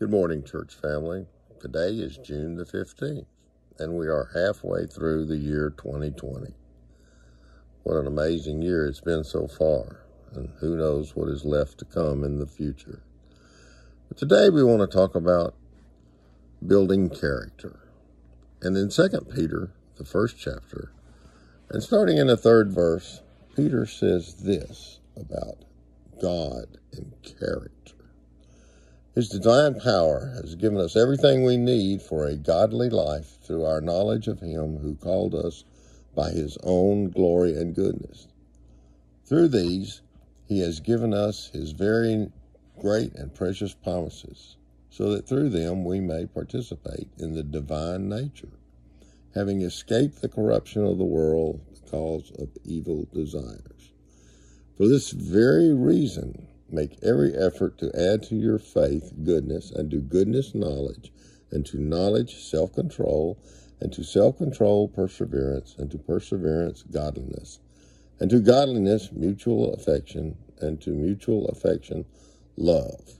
Good morning, church family. Today is June the 15th, and we are halfway through the year 2020. What an amazing year it's been so far, and who knows what is left to come in the future. But today we want to talk about building character. And in 2 Peter, the first chapter, and starting in the third verse, Peter says this about God and character. His divine power has given us everything we need for a godly life through our knowledge of Him who called us by His own glory and goodness. Through these, He has given us His very great and precious promises, so that through them we may participate in the divine nature, having escaped the corruption of the world because of evil desires. For this very reason, Make every effort to add to your faith goodness, and to goodness knowledge, and to knowledge self control, and to self control perseverance, and to perseverance godliness, and to godliness mutual affection, and to mutual affection love.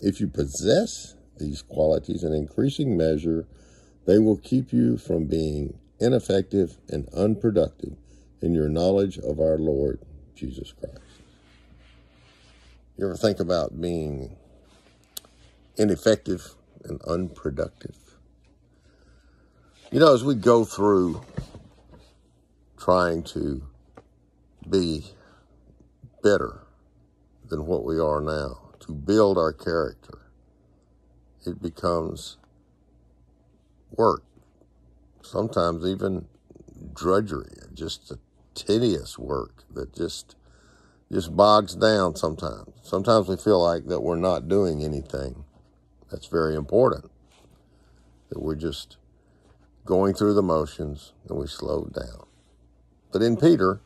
If you possess these qualities in increasing measure, they will keep you from being ineffective and unproductive in your knowledge of our Lord Jesus Christ. You ever think about being ineffective and unproductive? You know, as we go through trying to be better than what we are now, to build our character, it becomes work, sometimes even drudgery, just a tedious work that just just bogs down sometimes. Sometimes we feel like that we're not doing anything. That's very important. That we're just going through the motions and we slow down. But in Peter,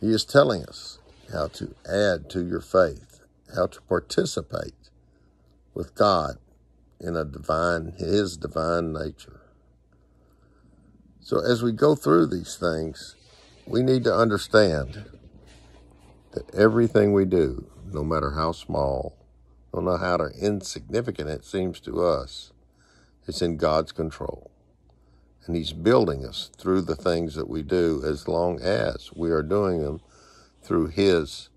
he is telling us how to add to your faith, how to participate with God in a divine, his divine nature. So as we go through these things, we need to understand that everything we do, no matter how small, no matter how insignificant it seems to us, it's in God's control. And He's building us through the things that we do as long as we are doing them through His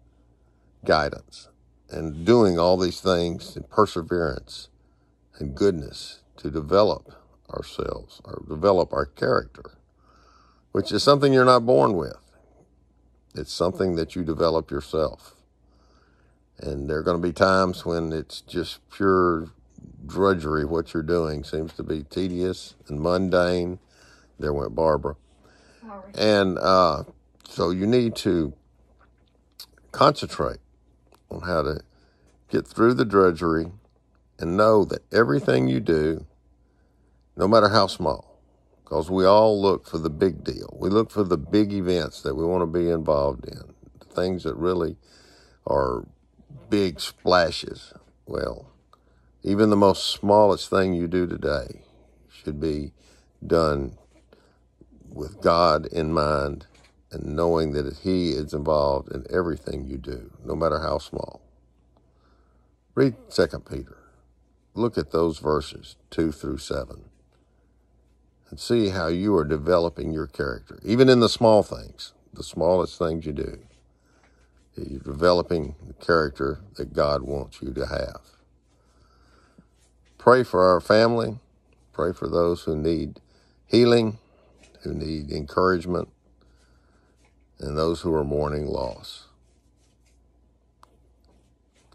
guidance and doing all these things in perseverance and goodness to develop ourselves or develop our character, which is something you're not born with. It's something that you develop yourself. And there are going to be times when it's just pure drudgery. What you're doing seems to be tedious and mundane. There went Barbara. Sorry. And uh, so you need to concentrate on how to get through the drudgery and know that everything you do, no matter how small, because we all look for the big deal. We look for the big events that we want to be involved in, the things that really are big splashes. Well, even the most smallest thing you do today should be done with God in mind and knowing that He is involved in everything you do, no matter how small. Read 2 Peter. Look at those verses 2 through 7 and see how you are developing your character, even in the small things, the smallest things you do. You're developing the character that God wants you to have. Pray for our family. Pray for those who need healing, who need encouragement, and those who are mourning loss.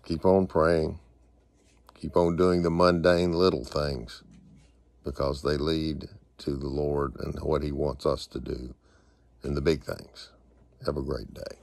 Keep on praying. Keep on doing the mundane little things because they lead to the Lord and what He wants us to do in the big things. Have a great day.